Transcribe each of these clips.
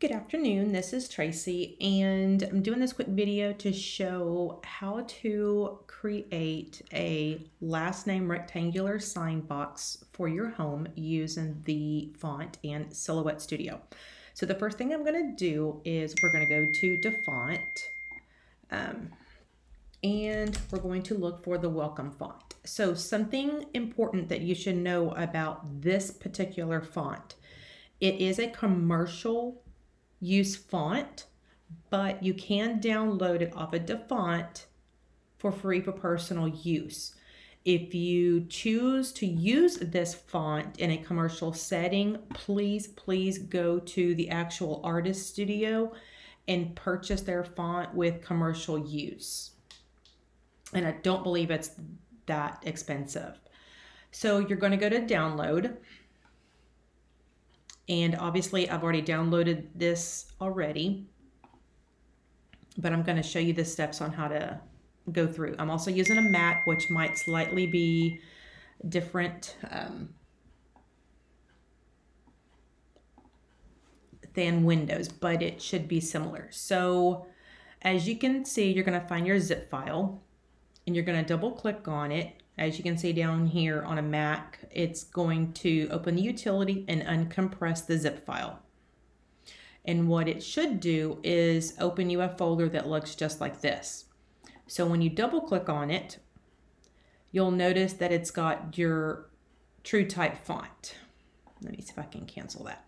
Good afternoon, this is Tracy, and I'm doing this quick video to show how to create a last name rectangular sign box for your home using the font and Silhouette Studio. So the first thing I'm going to do is we're going to go to DaFont, um, and we're going to look for the welcome font. So something important that you should know about this particular font, it is a commercial use font, but you can download it off of DaFont for free for personal use. If you choose to use this font in a commercial setting, please, please go to the actual artist studio and purchase their font with commercial use. And I don't believe it's that expensive. So you're going to go to download and obviously I've already downloaded this already, but I'm gonna show you the steps on how to go through. I'm also using a Mac, which might slightly be different um, than Windows, but it should be similar. So as you can see, you're gonna find your zip file and you're gonna double click on it as you can see down here on a Mac, it's going to open the utility and uncompress the zip file. And what it should do is open you a folder that looks just like this. So when you double click on it, you'll notice that it's got your TrueType font. Let me see if I can cancel that.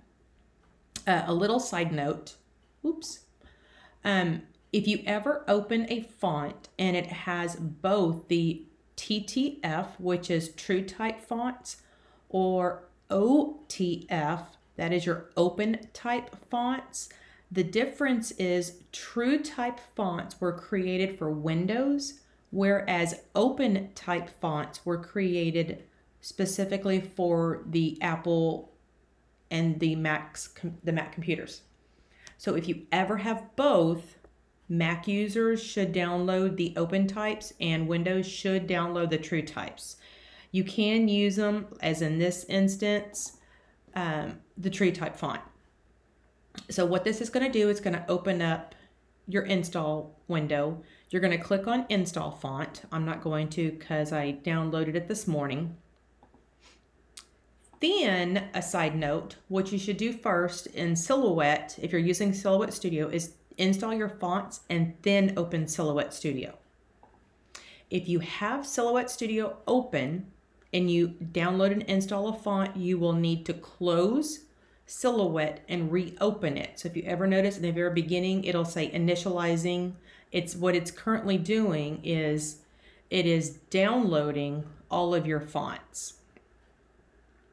Uh, a little side note, oops. Um, if you ever open a font and it has both the TTF, which is true type fonts, or OTF, that is your open type fonts. The difference is true type fonts were created for Windows, whereas open type fonts were created specifically for the Apple and the Macs, the Mac computers. So if you ever have both, Mac users should download the open types and Windows should download the true types. You can use them, as in this instance, um, the true type font. So what this is going to do, it's going to open up your install window. You're going to click on install font. I'm not going to because I downloaded it this morning. Then a side note, what you should do first in Silhouette, if you're using Silhouette Studio, is install your fonts, and then open Silhouette Studio. If you have Silhouette Studio open and you download and install a font, you will need to close Silhouette and reopen it. So if you ever notice in the very beginning, it'll say initializing. It's what it's currently doing is it is downloading all of your fonts.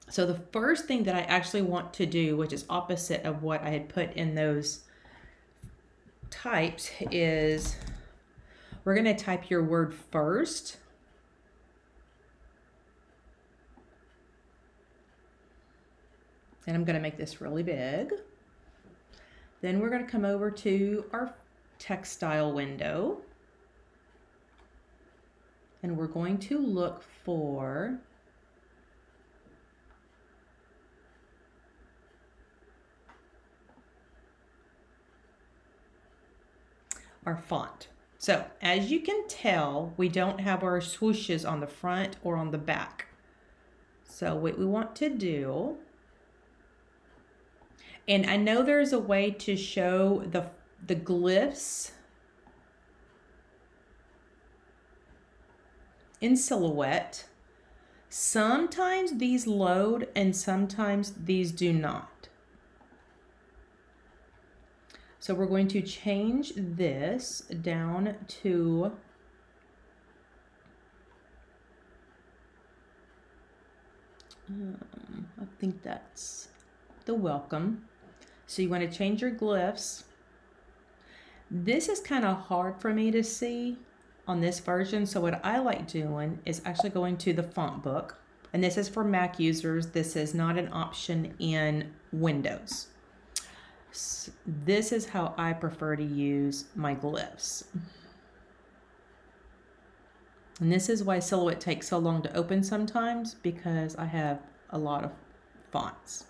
So the first thing that I actually want to do, which is opposite of what I had put in those types is we're going to type your word first. And I'm going to make this really big. Then we're going to come over to our text style window. And we're going to look for our font. So as you can tell, we don't have our swooshes on the front or on the back. So what we want to do, and I know there's a way to show the, the glyphs in Silhouette. Sometimes these load and sometimes these do not. So we're going to change this down to um, I think that's the welcome. So you want to change your glyphs. This is kind of hard for me to see on this version. So what I like doing is actually going to the font book. And this is for Mac users. This is not an option in Windows this is how I prefer to use my glyphs. And this is why Silhouette takes so long to open sometimes because I have a lot of fonts.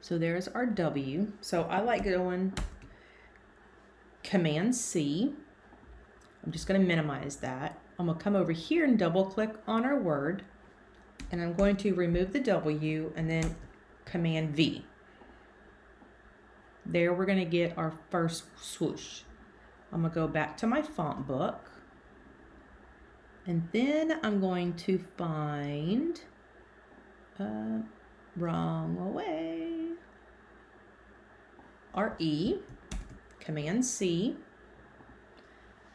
So there's our W. So I like going Command C. I'm just going to minimize that. I'm going to come over here and double click on our word. And I'm going to remove the W and then Command V. There we're going to get our first swoosh. I'm going to go back to my font book. And then I'm going to find, uh, wrong away, RE, Command C,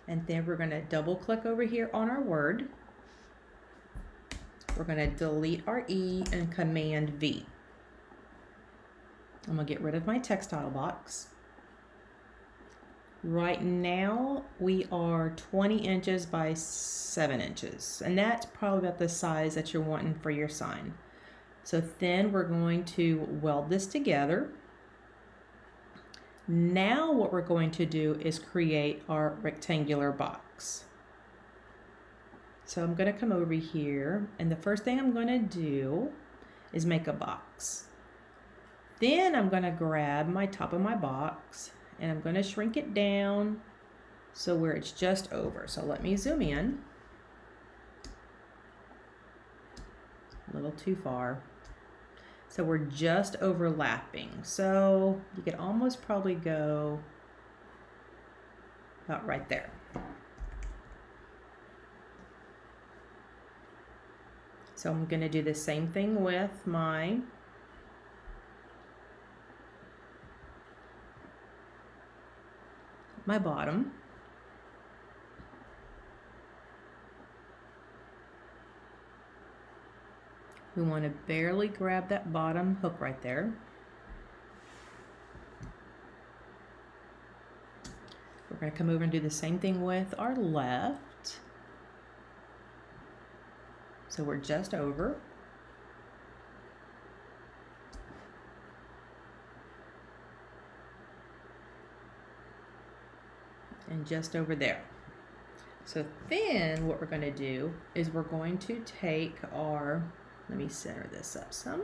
and then we're going to double click over here on our word. We're going to delete our E and Command V. I'm going to get rid of my text style box. Right now we are 20 inches by 7 inches and that's probably about the size that you're wanting for your sign. So then we're going to weld this together. Now what we're going to do is create our rectangular box. So I'm going to come over here and the first thing I'm going to do is make a box. Then I'm going to grab my top of my box and I'm going to shrink it down so where it's just over. So let me zoom in. A little too far. So we're just overlapping. So you could almost probably go about right there. So I'm going to do the same thing with my my bottom. We want to barely grab that bottom hook right there. We're going to come over and do the same thing with our left. So we're just over. And just over there. So then what we're going to do is we're going to take our let me center this up some.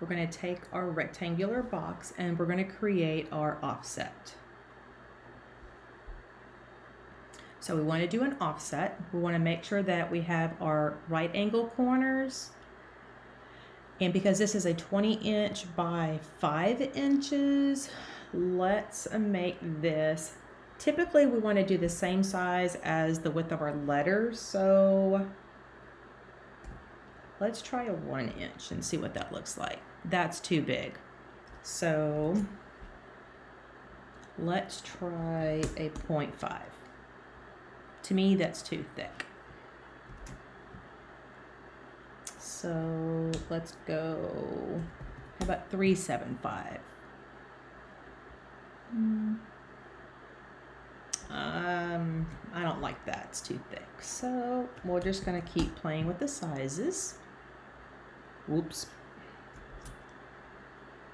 We're going to take our rectangular box and we're going to create our offset. So we want to do an offset. We want to make sure that we have our right angle corners. And because this is a 20 inch by 5 inches, let's make this. Typically we want to do the same size as the width of our letter. So Let's try a one inch and see what that looks like. That's too big. So let's try a 0.5. To me, that's too thick. So let's go, how about 375? Mm. Um, I don't like that, it's too thick. So we're just gonna keep playing with the sizes. Whoops.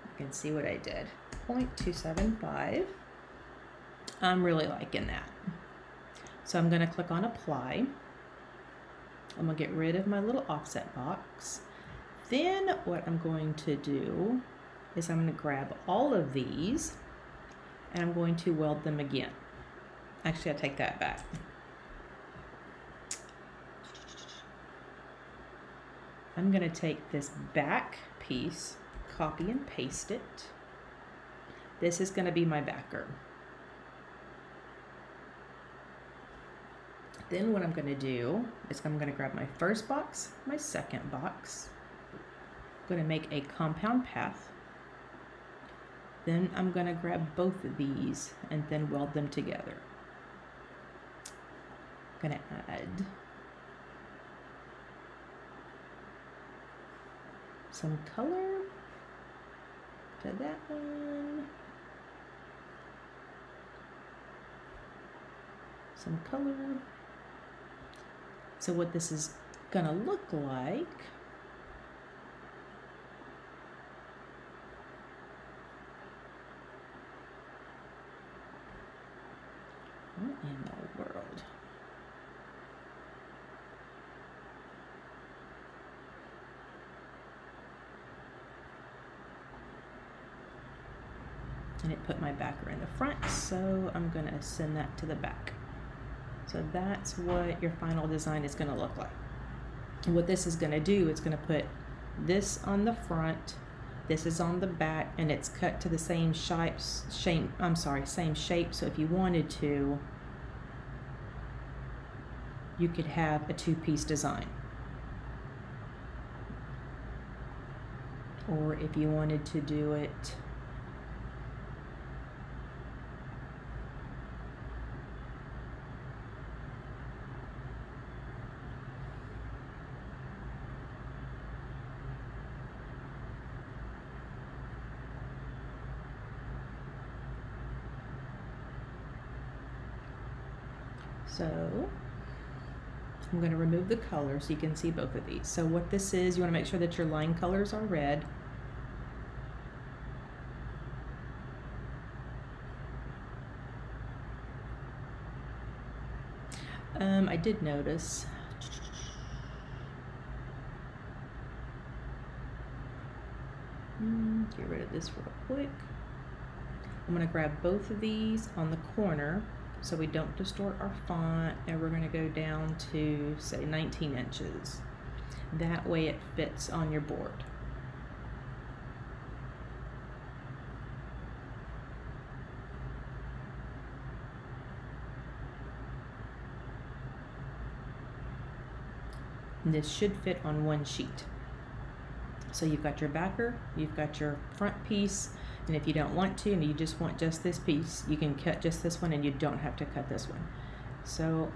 You can see what I did. 0.275. I'm really liking that. So I'm going to click on apply. I'm going to get rid of my little offset box. Then what I'm going to do is I'm going to grab all of these and I'm going to weld them again. Actually, I'll take that back. I'm going to take this back piece, copy and paste it. This is going to be my backer. Then what I'm going to do is I'm going to grab my first box, my second box. I'm going to make a compound path. Then I'm going to grab both of these and then weld them together. I'm going to add some color to that one. Some color. So what this is gonna look like in the world? And it put my backer in the front so I'm gonna send that to the back. So that's what your final design is gonna look like. And what this is gonna do it's gonna put this on the front this is on the back and it's cut to the same shapes shape I'm sorry same shape so if you wanted to you could have a two-piece design. Or if you wanted to do it So I'm going to remove the color so you can see both of these. So what this is, you want to make sure that your line colors are red. Um, I did notice. Hmm, get rid of this real quick. I'm going to grab both of these on the corner so we don't distort our font and we're going to go down to say 19 inches. That way it fits on your board. This should fit on one sheet. So you've got your backer you've got your front piece and if you don't want to and you just want just this piece, you can cut just this one and you don't have to cut this one. So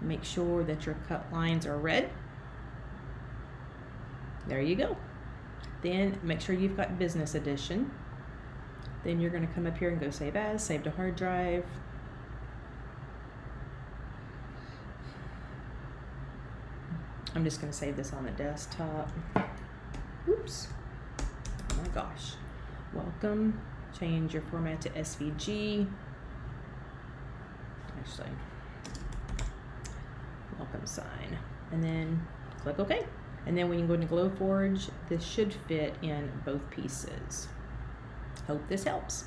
make sure that your cut lines are red. There you go. Then make sure you've got business edition. Then you're going to come up here and go save as, save to hard drive. I'm just going to save this on the desktop. Oops gosh. Welcome. Change your format to SVG. Actually, welcome sign. And then click OK. And then when you go into Glowforge, this should fit in both pieces. Hope this helps.